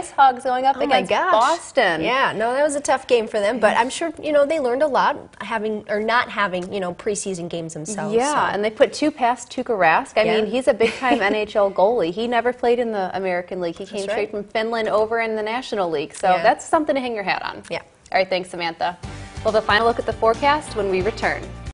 IceHogs going up Oh my against. Boston. Yeah, no, that was a tough game for them, but I'm sure you know they learned a lot having or not having you know preseason games themselves. Yeah, so. and they put two past Tuukka Rask. I Yeah. mean, he's a big-time NHL goalie. He never played in the American League. He came That's straight from Finland over in the National League. So Yeah. that's something to hang your hat on. Yeah. All right, thanks, Samantha. We'll have a final look at the forecast when we return.